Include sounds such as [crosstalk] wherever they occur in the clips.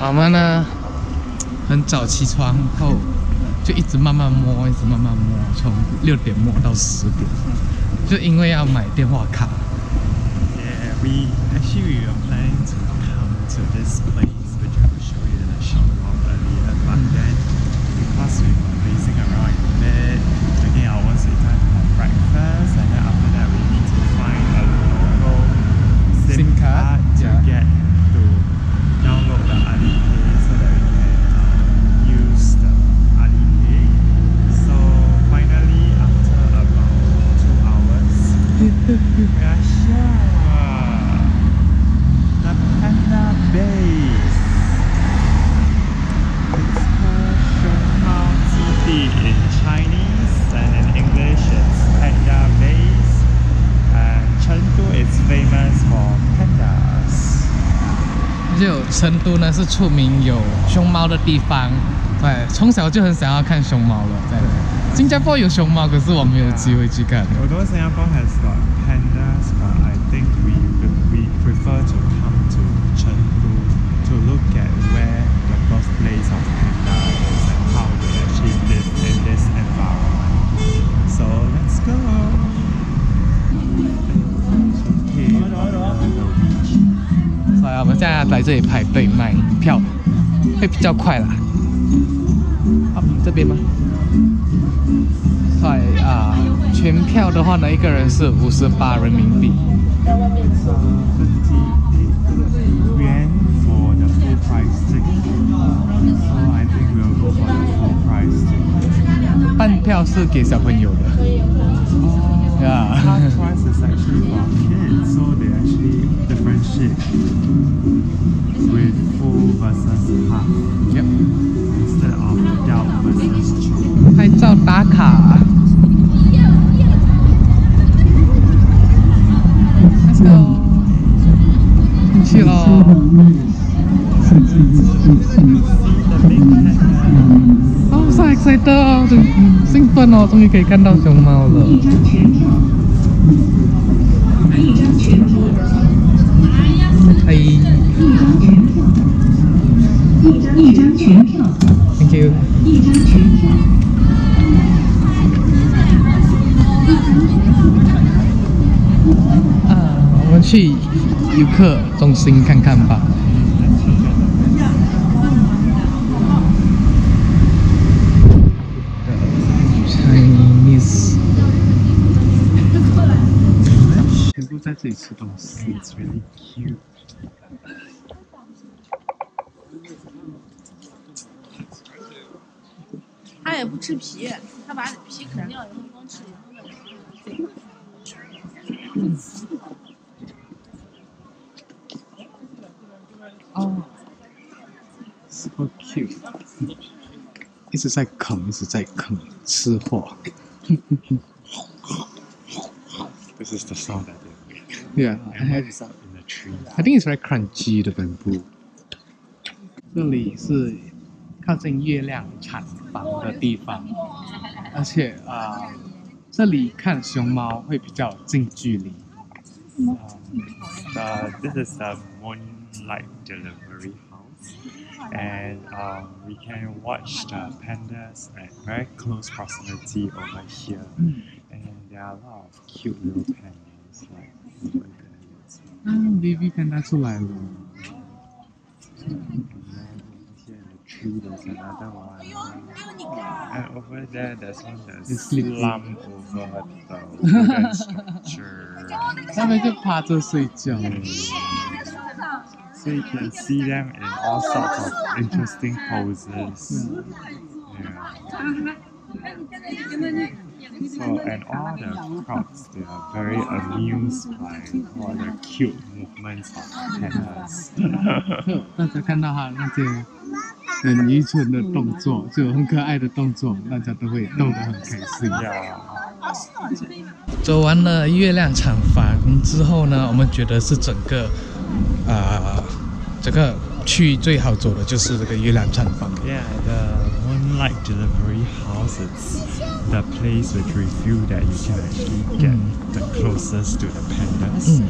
我们呢，很早起床后，就一直慢慢摸，一直慢慢摸，从六点摸到十点，就因为要买电话卡。Yeah, we actually we are planning to come to this place which will I show you in a s h o r t w h i l early e in the morning. Because we're visiting around there, again, I want s o e e time for breakfast, and then after that, we need to find a local SIM card. 成都呢是出名有熊猫的地方，对，从小就很想要看熊猫了。对，新加坡有熊猫，可是我没有机会去看。我到新加坡还是。来这里排队买票，会比较快啦。这边吗？快啊！全票的话呢，一个人是五十八人民币。半票是给小朋友的。哦，[laughs] Yeah。拍照打卡。去喽！去喽！好，太 excited 兴奋哦，终于可以看到熊猫了。一张全票 thank you 一张全票嗯我们去游客中心看看吧嗯好的也不吃皮，他把皮啃掉以后，光吃里面 s cute，一直在啃，一直在啃，吃货。t h i s is the sound that they make. Yeah, I h a r d this u t in the tree. I think it's e crunchy 的本部。这里是。靠近月亮产房的地方，而且啊，这里看熊猫会比较近距离。呃，this is a moonlight delivery house，and um we can watch the pandas at very close proximity over here，and there are a lot of cute little pandas like l i t t pandas。啊，baby 熊猫出来了。tree, there's another one. And over there, there's one that's slumped over the wooden structure. So you can see them in all sorts of interesting poses. Yeah. So, and all the crowds, they are very amused by all the cute movements of pandas. 很愚蠢的动作，就很可爱的动作，大家都会逗得很开心。走完了月亮厂房之后呢，我们觉得是整个，啊，这个去最好走的就是这个月亮厂房。Yeah, the Moonlight Delivery House is the place which we feel that you can actually get the closest to the pandas,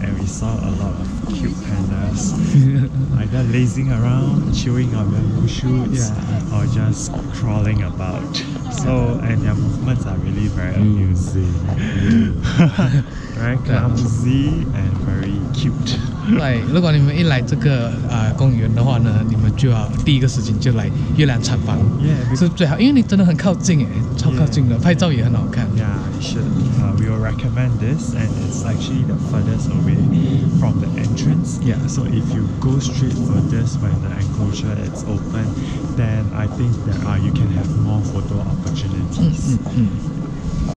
and we saw a lot of cute pandas. us [laughs] either lazing around chewing on bamboo shoots yeah. or just crawling about so and their movements are really very mm. amusing [laughs] very clumsy and very cute like [laughs] 如果你们一来这个呃公园的话呢，你们就要第一个事情就来阅览产房，yeah, 是最好，因为你真的很靠近哎，超靠近的，yeah, 拍照也很好看。Yeah, you should.、Uh, we will recommend this, and it's actually the furthest away from the entrance yeah so if you go straight for this when the enclosure is open then I think that are you can have more photo opportunities mm, mm,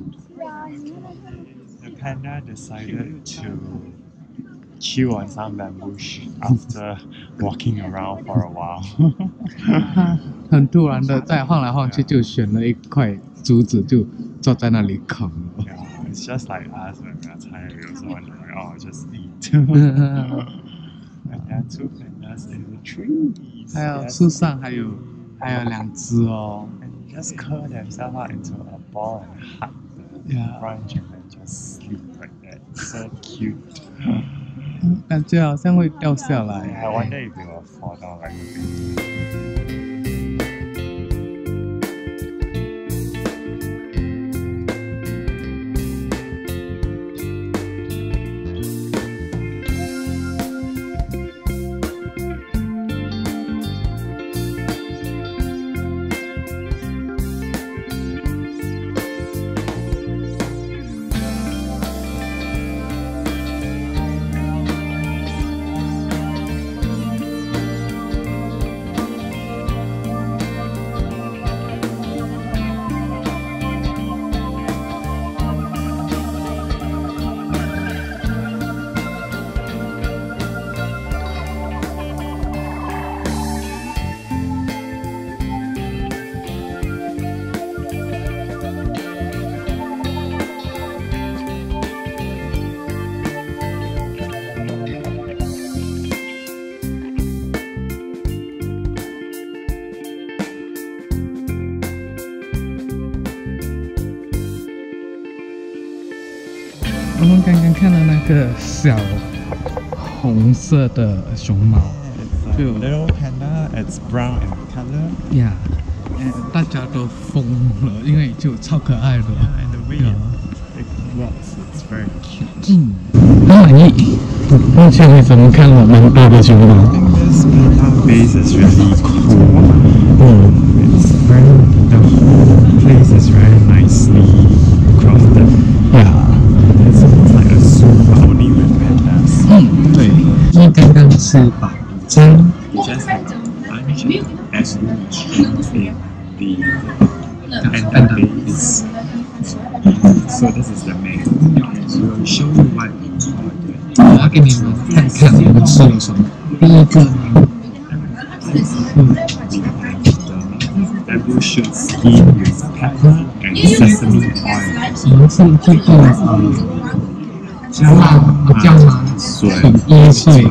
mm. the panda decided to chew on some bamboo after walking around for a while [laughs] 很突然的在晃来晃去就选了一块竹子就坐在那里啃了 it's just like us when we're tired we also want to oh, just eat. [laughs] and that took and in the trees. 还有树上还有还有两只哦。And just curl themselves up into a ball and hug the yeah. branch and then just sleep like that. So cute. 感觉好像会掉下来。I wonder if they will fall down like a baby. 个小红色的熊猫，就 little panda. It's brown in color. Yeah. 大家都疯了，因为就超可爱的。And the wheel. It walks. It's very cute. 满意。我今天怎么看了蛮多的熊猫？Selpa. Sel Selpa. I mentioned as in the and the is so this is the main. We'll show you what we ordered. 我要给你们看看我们吃了什么。第一个呢，嗯。Evolution skin with pepper and sesame oil. 我们是这个呃，加辣椒麻水椰碎。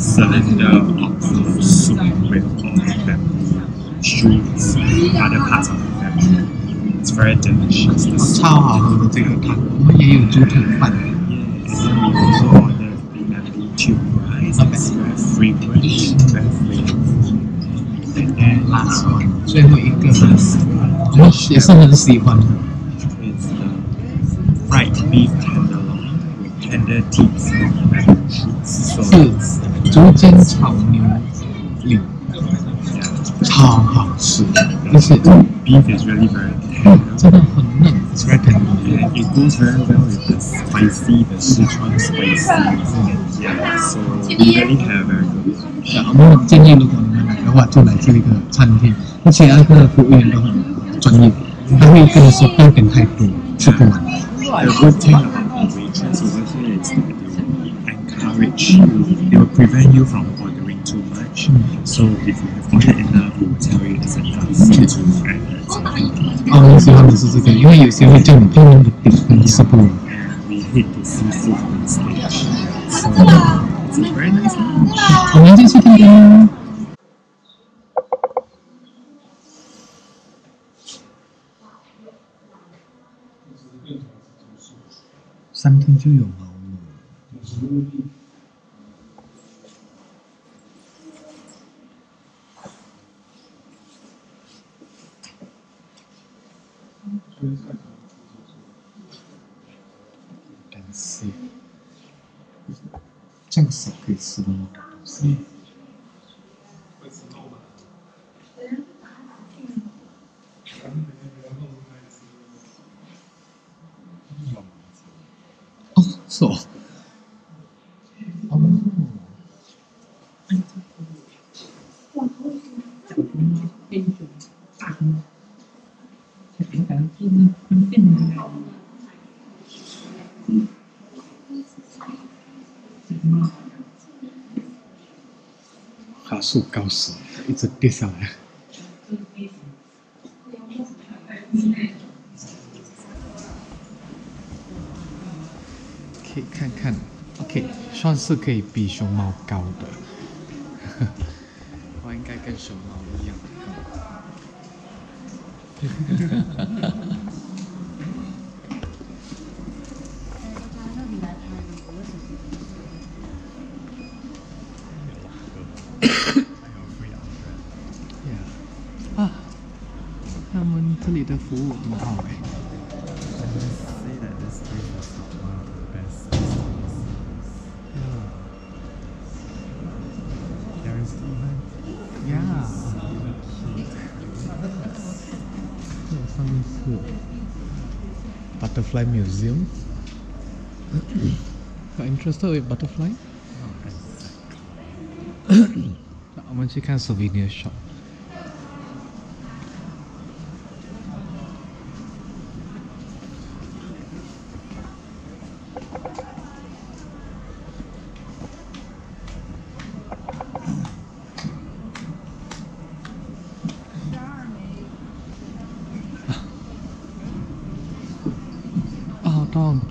cylinder of soup with all of them, streets, other parts of the It's very delicious. The soup. 超好喝的这个汤，我们也有猪腿饭。Yes, and then we also order Vietnamese tube rice. It's very frequent, very flavorful. And then last one, 最后一个呢，我们也是很喜欢的。it's the fried beef tenderloin with tender tips So 是竹煎炒牛柳，超好吃，而且我第一次觉得里面的肉真的很嫩，非常嫩。It goes very well with the spicy, the Sichuan spicy. Yeah, so it has very good. 然后我建议，如果你们来的话，就来这个餐厅，而且那个服务员都很专业，他会跟你说不要点太多，吃饱。The good thing about the waitress, I say, is that they encourage you. prevent you from ordering too much. So if you have ordered enough, oh, we will tell you it's enough to add that. 哦，我喜欢的是这个，因为有些会叫你不能的饼跟食谱。We hate to see food on stage. So it's a very nice lunch. Oh, 我们就是这个。三天就有毛了。c a s e すあ、そう。树高时，一直跌下来。可以看看，OK，算是可以比熊猫高的。[laughs] 我应该跟熊猫一样高。[laughs] food in Norway. I say that this place is not one of the best places. Yeah. There is even yeah. Some food. Butterfly Museum. Are [coughs] interested with butterfly? Not exactly. 我们去看 souvenir shop。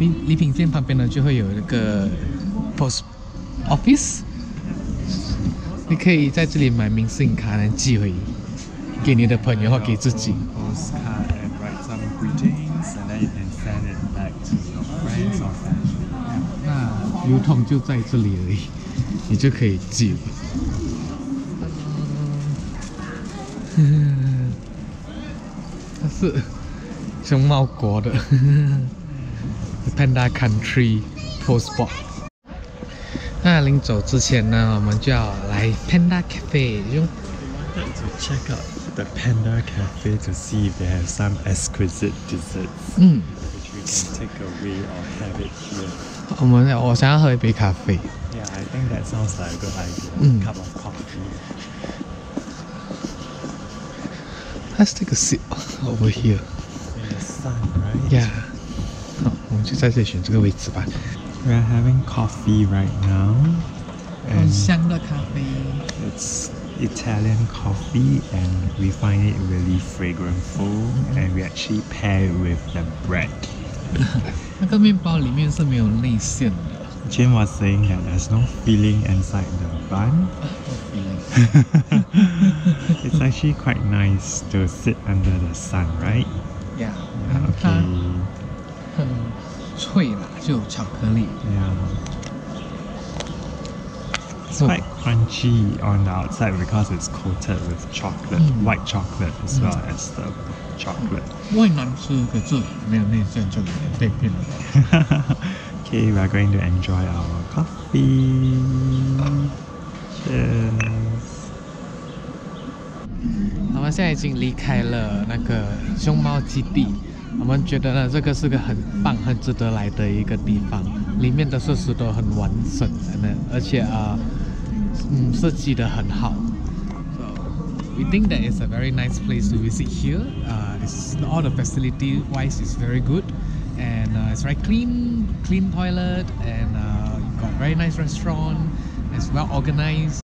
礼礼品店旁边呢，就会有一个 post office，你可以在这里买明信卡来寄回给你的朋友或给自己。Postcard and write some r t i n s and then you can send it back to your friends or f 那邮筒就在这里而已，你就可以寄了。它是熊猫国的。Panda Country Toast Box。那临走之前呢，我们就要来 Panda Cafe 用。To check out the Panda Cafe to see if they have some exquisite desserts. 嗯。Which we can take away or have it here. 我们我想要喝一杯咖啡。Yeah, I think that sounds like a good idea. 嗯。Cup of coffee. Let's take a sip over here. In the sun, right? Yeah. [laughs] We are having coffee right now. 很香的咖啡。It's Italian coffee, and we find it really fragrantful, and we actually pair it with the bread. [laughs] 那个面包里面是没有内馅的。Jim was saying that there's no filling inside the bun. [laughs] Oh, it's actually quite nice to sit under the sun, right? Yeah. yeah okay. Uh, it's quite crunchy on the outside because it's coated with chocolate, mm. white chocolate as well mm. as the chocolate. [laughs] Okay, we we're going to enjoy our coffee. Cheers. 我们现在已经离开了那个熊猫基地。we think that it's a very nice place to visit here. Uh, it's all the facility wise is very good, and uh, it's very clean, clean toilet, and uh, got very nice restaurant. It's well organized.